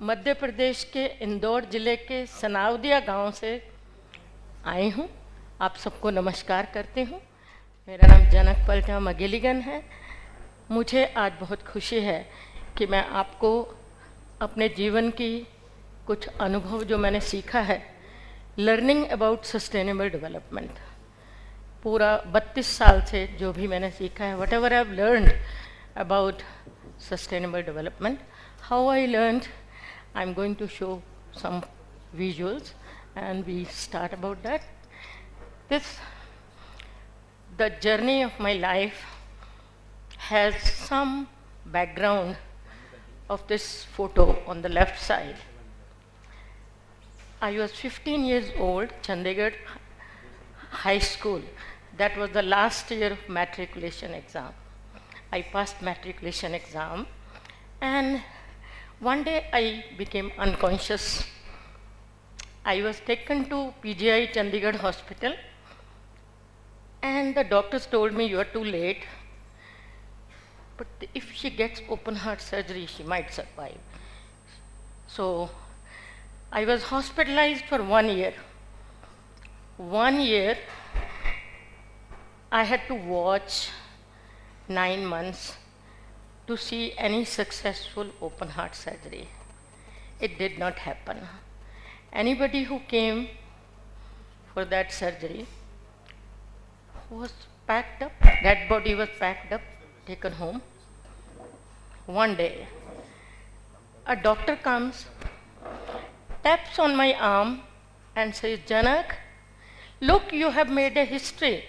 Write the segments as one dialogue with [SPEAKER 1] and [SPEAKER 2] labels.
[SPEAKER 1] मध्य प्रदेश के इंदौर ज़िले के सनावदिया गाँव से आई हूँ। आप सबको नमस्कार करती हूँ। मेरा नाम जनक पलटा मगेलीगन है। मुझे आज बहुत खुशी है कि मैं आपको अपने जीवन की कुछ अनुभव जो मैंने सीखा है लर्निंग अबाउट सस्टेनेबल डेवलपमेंट पूरा 32 साल से जो भी मैंने सीखा है whatever I learn about sustainable development how I learn I'm going to show some visuals and we start about that. This, the journey of my life has some background of this photo on the left side. I was 15 years old, Chandigarh High School. That was the last year of matriculation exam. I passed matriculation exam and one day I became unconscious. I was taken to PGI Chandigarh Hospital and the doctors told me you are too late. But if she gets open heart surgery, she might survive. So I was hospitalized for one year. One year, I had to watch nine months to see any successful open heart surgery. It did not happen. Anybody who came for that surgery was packed up, that body was packed up, taken home. One day, a doctor comes, taps on my arm, and says, Janak, look, you have made a history.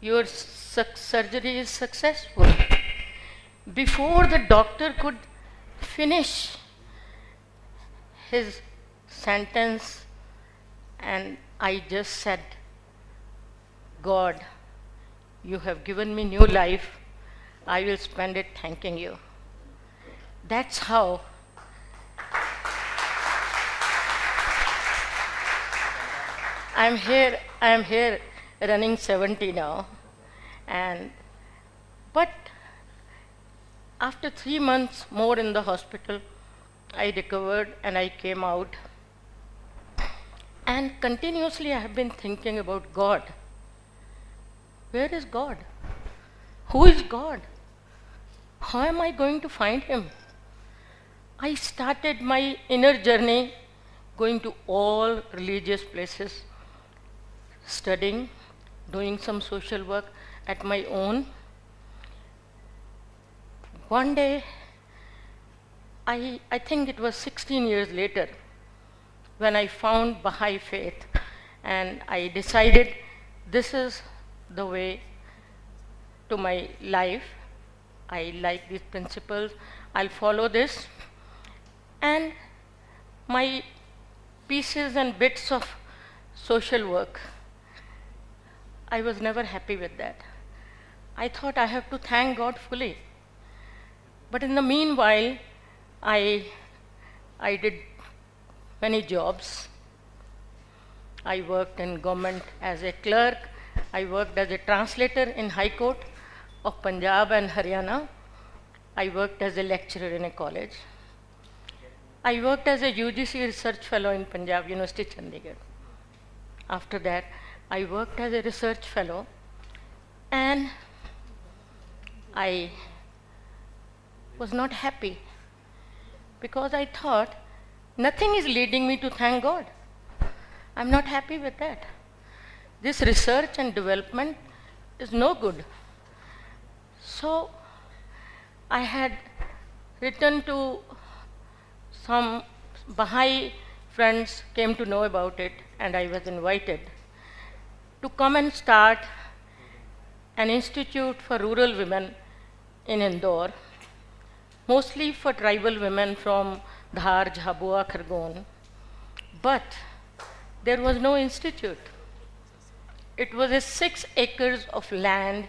[SPEAKER 1] Your su- surgery is successful. Before the doctor could finish his sentence, and I just said, God, you have given me new life. I will spend it thanking you. That's how I'm here, I'm here running 70 now. And, but after three months more in the hospital, I recovered and I came out. And continuously I have been thinking about God. Where is God? Who is God? How am I going to find Him? I started my inner journey going to all religious places, studying, doing some social work at my own. One day, I, I think it was 16 years later, when I found Baha'i faith, and I decided this is the way to my life. I like these principles, I'll follow this. And my pieces and bits of social work, I was never happy with that. I thought I have to thank God fully. But in the meanwhile, I, I did many jobs. I worked in government as a clerk. I worked as a translator in High Court of Punjab and Haryana. I worked as a lecturer in a college. I worked as a UGC research fellow in Punjab University, Chandigarh. After that, I worked as a research fellow and I was not happy because I thought nothing is leading me to thank God. I'm not happy with that. This research and development is no good. So I had written to some Baha'i friends came to know about it and I was invited to come and start an institute for rural women in Indore, mostly for tribal women from Dhar, Jhabua, Khargon. But there was no institute. It was a six acres of land,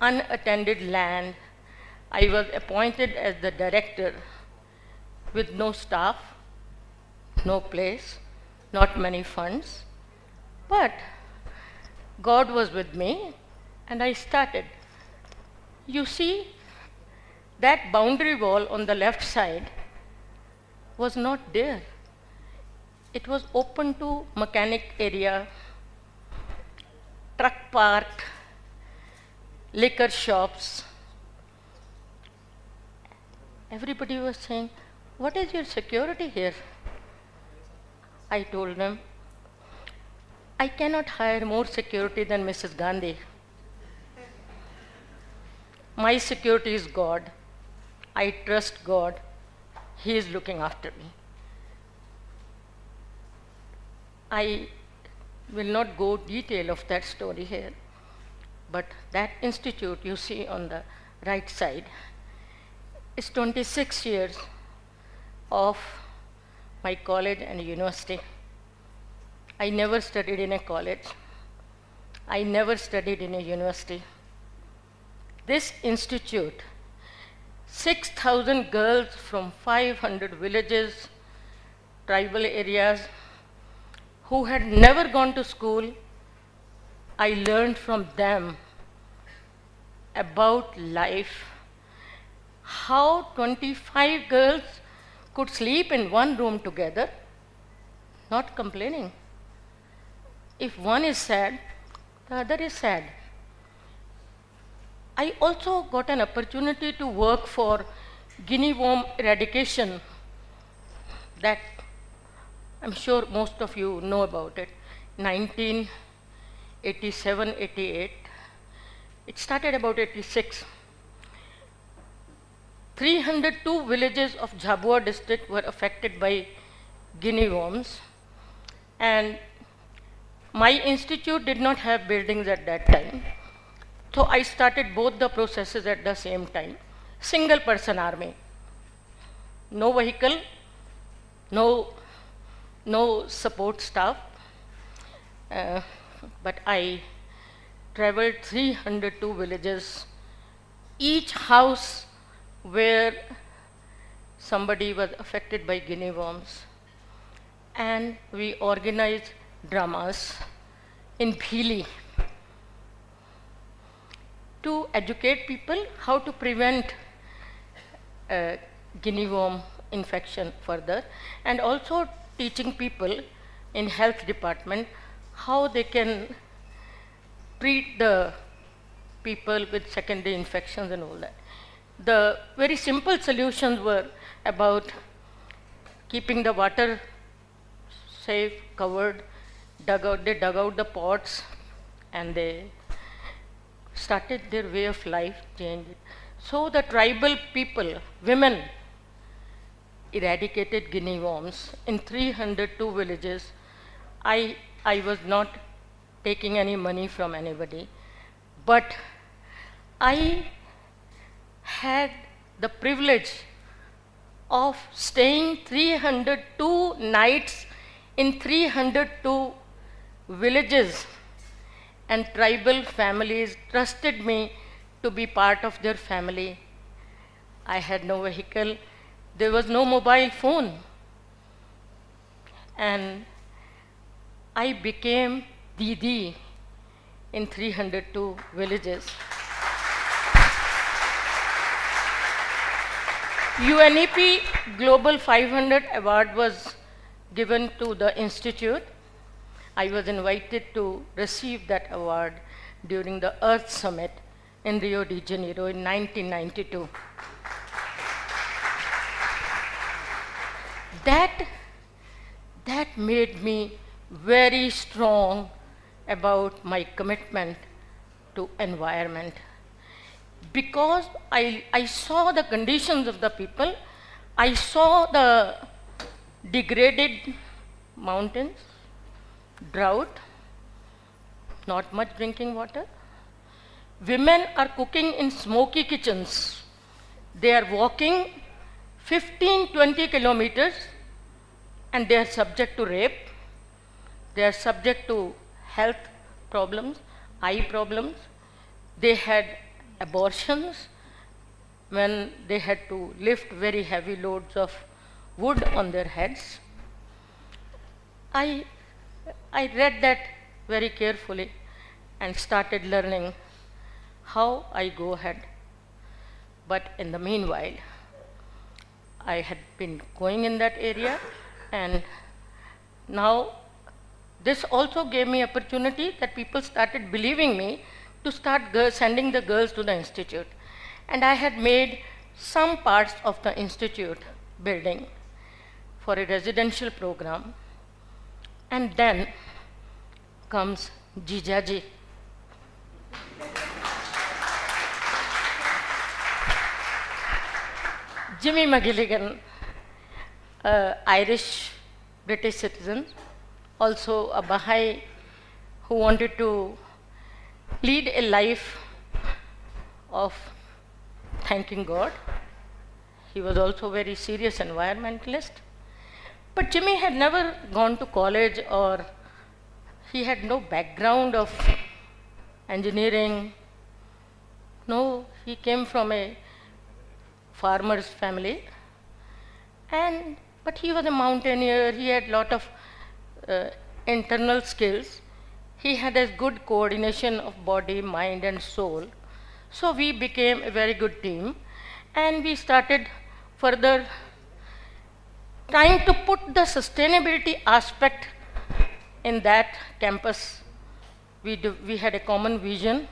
[SPEAKER 1] unattended land. I was appointed as the director with no staff, no place, not many funds. But God was with me and I started. You see, that boundary wall on the left side was not there. It was open to mechanic area, truck park, liquor shops. Everybody was saying, what is your security here? I told them, I cannot hire more security than Mrs. Gandhi. My security is God. I trust God. He is looking after me. I will not go detail of that story here, but that institute you see on the right side is 26 years of my college and university. I never studied in a college. I never studied in a university. This institute, 6,000 girls from 500 villages, tribal areas, who had never gone to school, I learned from them about life, how 25 girls could sleep in one room together, not complaining. If one is sad, the other is sad. I also got an opportunity to work for guinea worm eradication that I'm sure most of you know about it. 1987, 88. It started about 86. 302 villages of Jhabua district were affected by guinea worms. And my institute did not have buildings at that time. So I started both the processes at the same time. Single person army. No vehicle, no, no support staff. Uh, but I traveled 302 villages. Each house where somebody was affected by guinea worms. And we organized dramas in Bhili to educate people how to prevent uh, guinea worm infection further and also teaching people in health department how they can treat the people with secondary infections and all that. The very simple solutions were about keeping the water safe, covered, dug out, they dug out the pots and they started their way of life changed. So the tribal people, women, eradicated guinea worms in 302 villages. I, I was not taking any money from anybody, but I had the privilege of staying 302 nights in 302 villages and tribal families trusted me to be part of their family. I had no vehicle, there was no mobile phone. And I became Didi in 302 villages. UNEP Global 500 Award was given to the Institute I was invited to receive that award during the Earth Summit in Rio de Janeiro in 1992. That, that made me very strong about my commitment to environment. Because I, I saw the conditions of the people, I saw the degraded mountains, drought, not much drinking water. Women are cooking in smoky kitchens. They are walking 15, 20 kilometers and they are subject to rape. They are subject to health problems, eye problems. They had abortions when they had to lift very heavy loads of wood on their heads. I I read that very carefully and started learning how I go ahead. But in the meanwhile, I had been going in that area and now this also gave me opportunity that people started believing me to start sending the girls to the institute. And I had made some parts of the institute building for a residential program. And then comes Jijaji. Jimmy McGilligan, uh, Irish British citizen, also a Baha'i who wanted to lead a life of thanking God. He was also a very serious environmentalist. But Jimmy had never gone to college or he had no background of engineering. No, he came from a farmer's family. And, but he was a mountaineer, he had a lot of uh, internal skills. He had a good coordination of body, mind, and soul. So we became a very good team, and we started further trying to put the sustainability aspect in that campus. We, do, we had a common vision.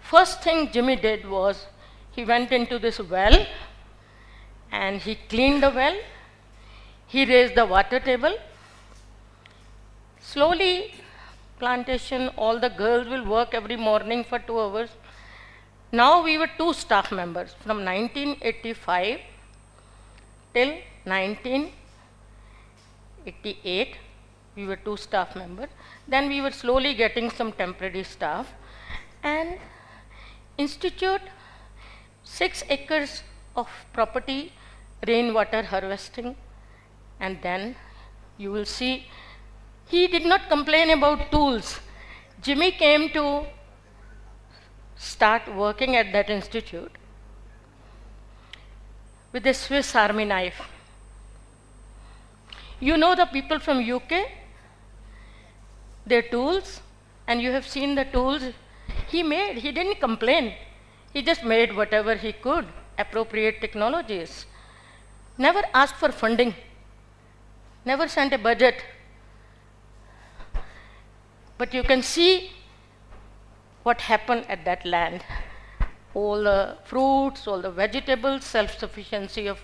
[SPEAKER 1] First thing Jimmy did was he went into this well and he cleaned the well. He raised the water table Slowly, plantation, all the girls will work every morning for two hours. Now we were two staff members from 1985 till 1988. We were two staff members. Then we were slowly getting some temporary staff. And institute, six acres of property, rainwater harvesting. And then you will see he did not complain about tools. Jimmy came to start working at that institute with a Swiss army knife. You know the people from UK, their tools, and you have seen the tools he made. He didn't complain. He just made whatever he could, appropriate technologies. Never asked for funding, never sent a budget. But you can see what happened at that land. All the fruits, all the vegetables, self-sufficiency of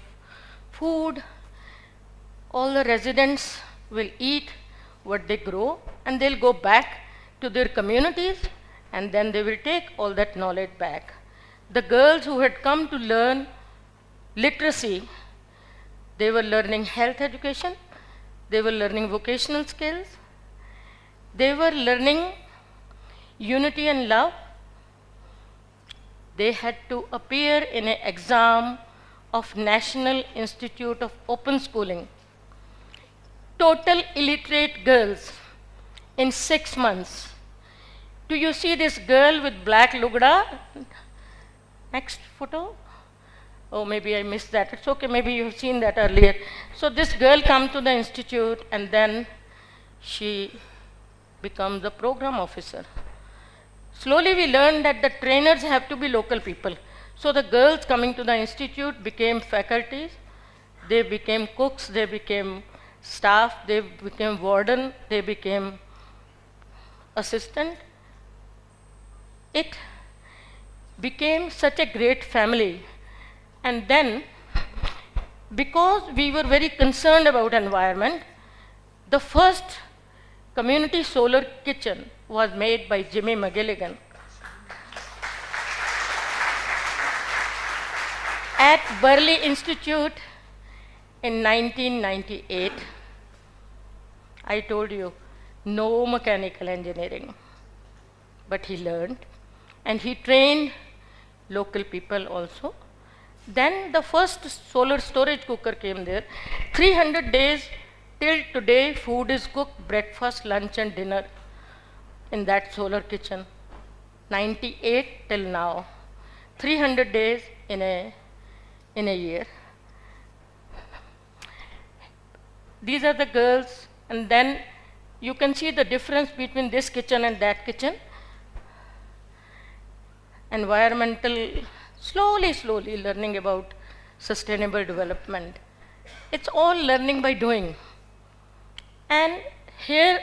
[SPEAKER 1] food, all the residents will eat what they grow and they'll go back to their communities and then they will take all that knowledge back. The girls who had come to learn literacy, they were learning health education, they were learning vocational skills, they were learning unity and love. They had to appear in an exam of National Institute of Open Schooling. Total illiterate girls in six months. Do you see this girl with black lugda? Next photo. Oh, maybe I missed that. It's okay, maybe you've seen that earlier. So this girl come to the institute and then she becomes a program officer. Slowly we learned that the trainers have to be local people. So the girls coming to the institute became faculties, they became cooks, they became staff, they became warden, they became assistant. It became such a great family. And then, because we were very concerned about environment, the first community solar kitchen was made by Jimmy McGilligan. At Barli Institute in 1998, I told you, no mechanical engineering. But he learned and he trained local people also. Then the first solar storage cooker came there. 300 days Till today, food is cooked breakfast, lunch, and dinner in that solar kitchen. 98 till now. 300 days in a, in a year. These are the girls, and then you can see the difference between this kitchen and that kitchen. Environmental, slowly, slowly learning about sustainable development. It's all learning by doing. And here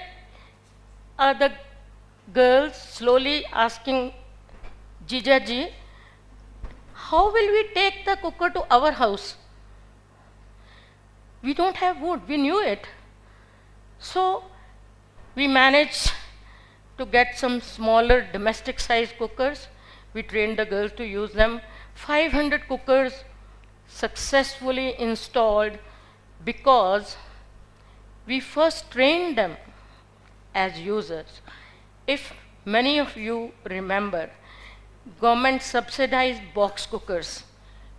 [SPEAKER 1] are the girls slowly asking Jijaji, how will we take the cooker to our house? We don't have wood, we knew it. So we managed to get some smaller domestic sized cookers. We trained the girls to use them. 500 cookers successfully installed because we first trained them as users. If many of you remember, government subsidized box cookers.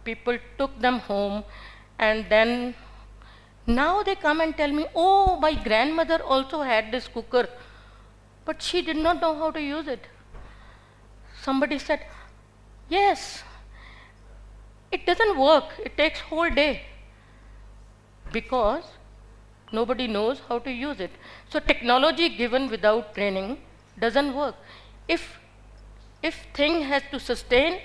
[SPEAKER 1] People took them home and then now they come and tell me, oh, my grandmother also had this cooker, but she did not know how to use it. Somebody said, yes, it doesn't work. It takes whole day because nobody knows how to use it. So technology given without training doesn't work. If, if thing has to sustain,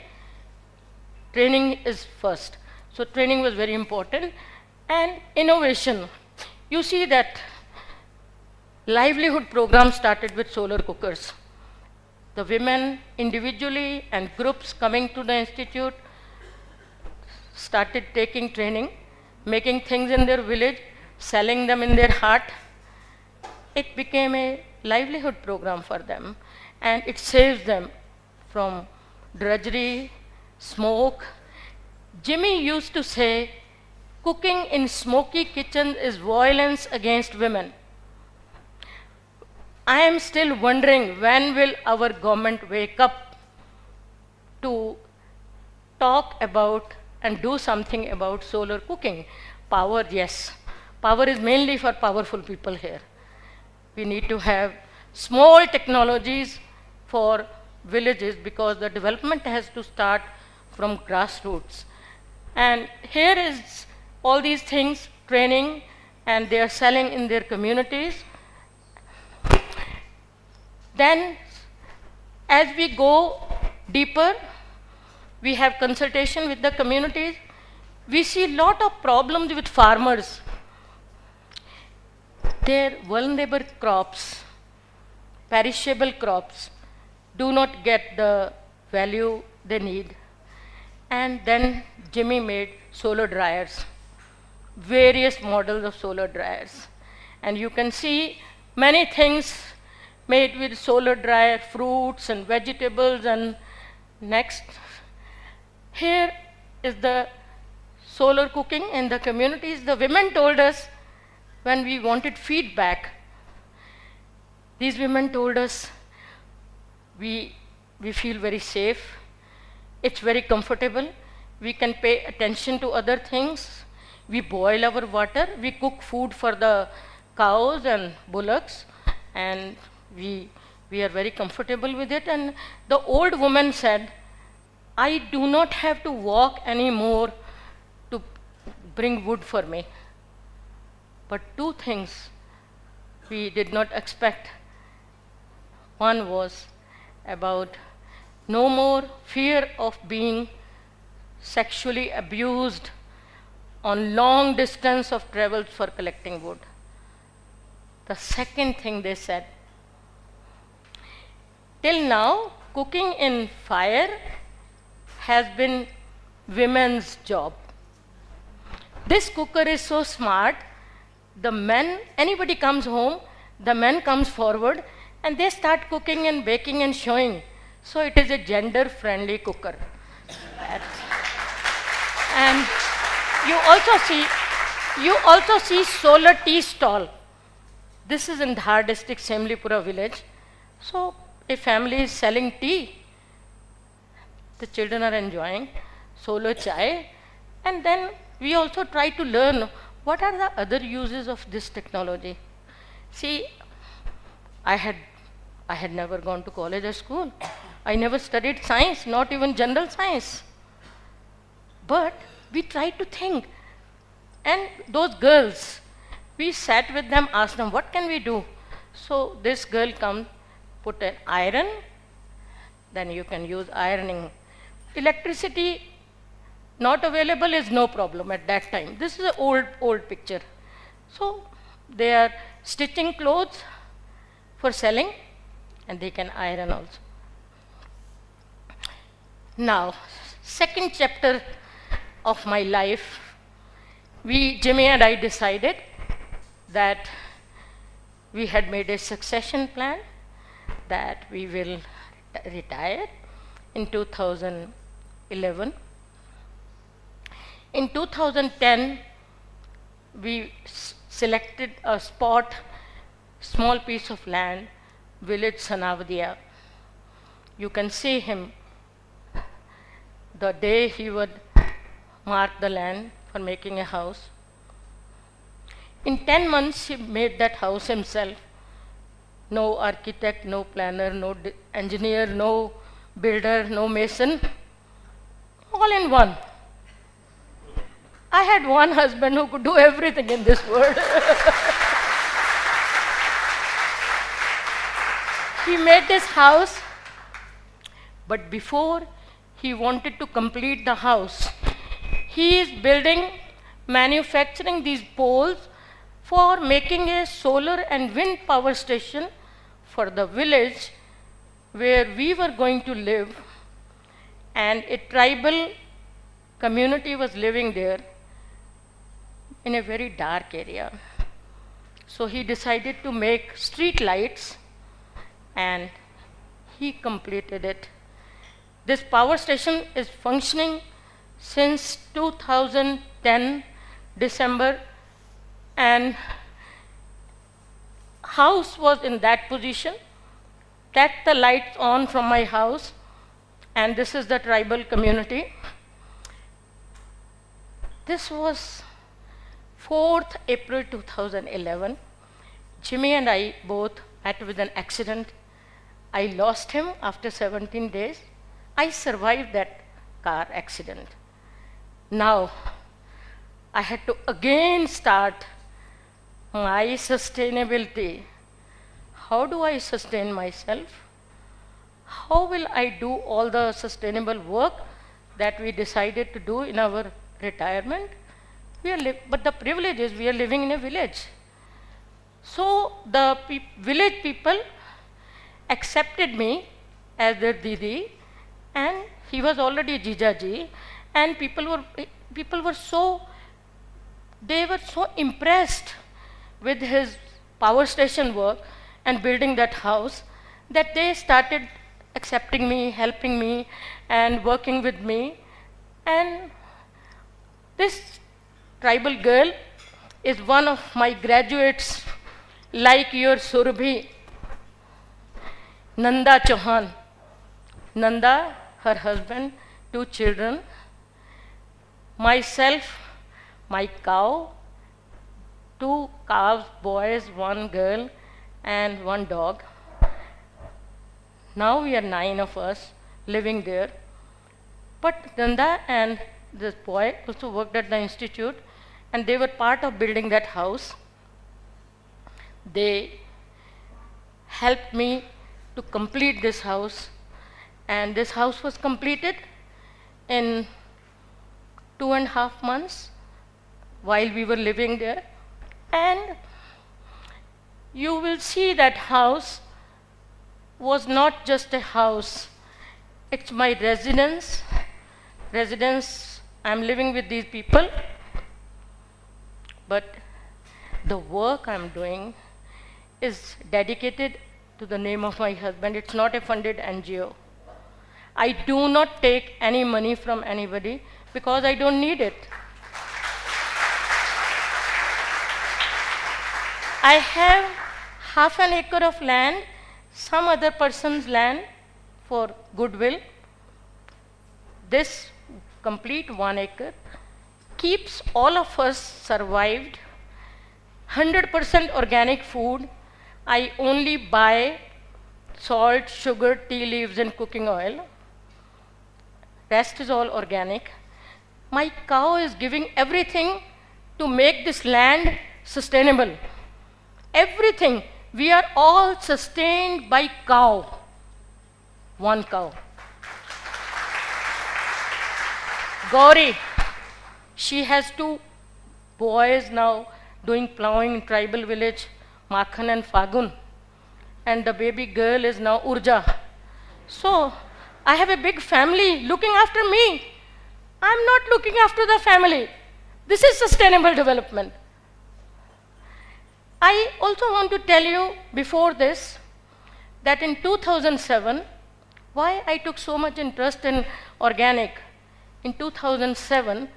[SPEAKER 1] training is first. So training was very important. And innovation. You see that livelihood program started with solar cookers. The women individually and groups coming to the institute started taking training, making things in their village, selling them in their hut. It became a livelihood program for them and it saves them from drudgery, smoke. Jimmy used to say, cooking in smoky kitchens is violence against women. I am still wondering when will our government wake up to talk about and do something about solar cooking. Power, yes. Power is mainly for powerful people here. We need to have small technologies for villages because the development has to start from grassroots. And here is all these things, training, and they are selling in their communities. Then, as we go deeper, we have consultation with the communities. We see a lot of problems with farmers. Their vulnerable crops, perishable crops, do not get the value they need. And then Jimmy made solar dryers, various models of solar dryers. And you can see many things made with solar dryer, fruits and vegetables and next. Here is the solar cooking in the communities. The women told us when we wanted feedback, these women told us we, we feel very safe, it's very comfortable, we can pay attention to other things, we boil our water, we cook food for the cows and bullocks, and we, we are very comfortable with it. And the old woman said, I do not have to walk anymore to bring wood for me. But two things we did not expect. One was about no more fear of being sexually abused on long distance of travel for collecting wood. The second thing they said, till now, cooking in fire has been women's job. This cooker is so smart, the men, anybody comes home, the men comes forward and they start cooking and baking and showing. So it is a gender-friendly cooker. and you also see, you also see solar tea stall. This is in Dhar district, Semlipura village. So a family is selling tea the children are enjoying solar chai. And then we also try to learn what are the other uses of this technology. See, I had, I had never gone to college or school. I never studied science, not even general science. But we tried to think. And those girls, we sat with them, asked them, what can we do? So this girl comes, put an iron, then you can use ironing electricity not available is no problem at that time. This is an old, old picture. So they are stitching clothes for selling and they can iron also. Now, second chapter of my life, we, Jimmy and I decided that we had made a succession plan that we will retire in 2011. In 2010, we selected a spot, small piece of land, village Sanavadia. You can see him the day he would mark the land for making a house. In 10 months, he made that house himself. No architect, no planner, no engineer, no builder, no mason, all in one. I had one husband who could do everything in this world. he made this house, but before he wanted to complete the house, he is building, manufacturing these poles for making a solar and wind power station for the village where we were going to live and a tribal community was living there in a very dark area. So he decided to make street lights and he completed it. This power station is functioning since 2010 December and house was in that position. That the lights on from my house and this is the tribal community. This was 4th April 2011, Jimmy and I both met with an accident. I lost him after 17 days. I survived that car accident. Now, I had to again start my sustainability. How do I sustain myself? How will I do all the sustainable work that we decided to do in our retirement? We are but the privilege is we are living in a village. So the pe village people accepted me as their didi and he was already jijaji and people were, people were so, they were so impressed with his power station work and building that house that they started accepting me, helping me and working with me and this tribal girl is one of my graduates like your Surabhi, Nanda Chauhan. Nanda, her husband, two children, myself, my cow, two calves, boys, one girl, and one dog. Now we are nine of us living there. But Nanda and this boy also worked at the institute and they were part of building that house. They helped me to complete this house and this house was completed in two and a half months while we were living there. And you will see that house was not just a house. It's my residence. Residence i'm living with these people. But the work I'm doing is dedicated to the name of my husband. It's not a funded NGO. I do not take any money from anybody because I don't need it. I have half an acre of land, some other person's land for goodwill. This complete one acre keeps all of us survived. 100% organic food. I only buy salt, sugar, tea leaves, and cooking oil. Rest is all organic. My cow is giving everything to make this land sustainable. Everything. We are all sustained by cow. One cow. Gauri. She has two boys now doing plowing in tribal village, Makhan and Fagun. And the baby girl is now Urja. So I have a big family looking after me. I'm not looking after the family. This is sustainable development. I also want to tell you before this that in 2007, why I took so much interest in organic. In 2007,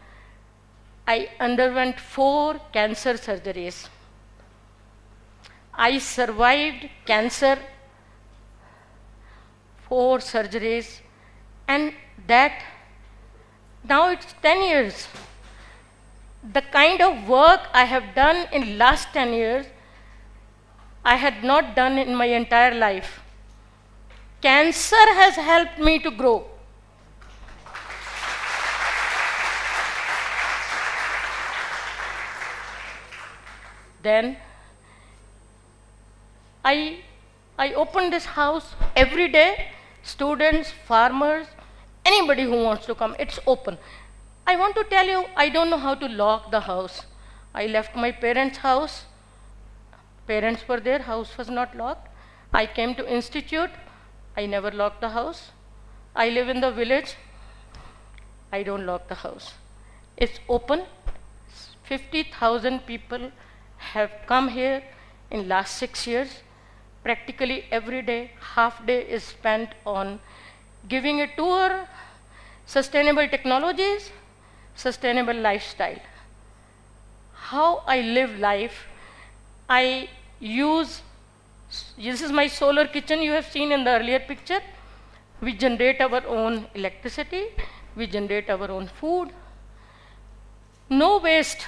[SPEAKER 1] I underwent four cancer surgeries. I survived cancer, four surgeries, and that now it's 10 years. The kind of work I have done in last 10 years, I had not done in my entire life. Cancer has helped me to grow. Then I, I open this house every day, students, farmers, anybody who wants to come, it's open. I want to tell you, I don't know how to lock the house. I left my parents' house. Parents were there, house was not locked. I came to institute. I never locked the house. I live in the village. I don't lock the house. It's open. 50,000 people have come here in last six years. Practically every day, half day is spent on giving a tour, sustainable technologies, sustainable lifestyle. How I live life, I use, this is my solar kitchen you have seen in the earlier picture. We generate our own electricity, we generate our own food. No waste,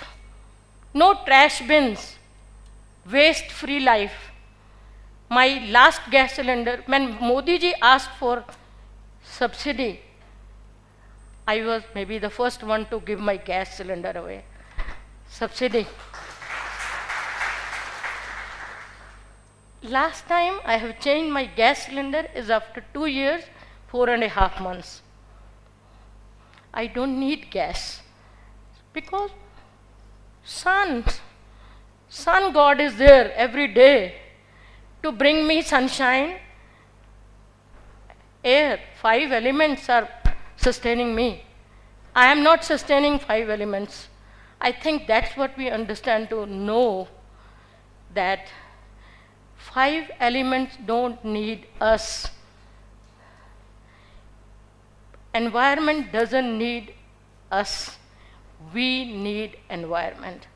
[SPEAKER 1] no trash bins, waste-free life. My last gas cylinder, when Modi ji asked for subsidy, I was maybe the first one to give my gas cylinder away. Subsidy. Last time I have changed my gas cylinder is after two years, four and a half months. I don't need gas because sun, sun God is there every day to bring me sunshine, air, five elements are sustaining me. I am not sustaining five elements. I think that's what we understand to know that five elements don't need us. Environment doesn't need us. We need environment.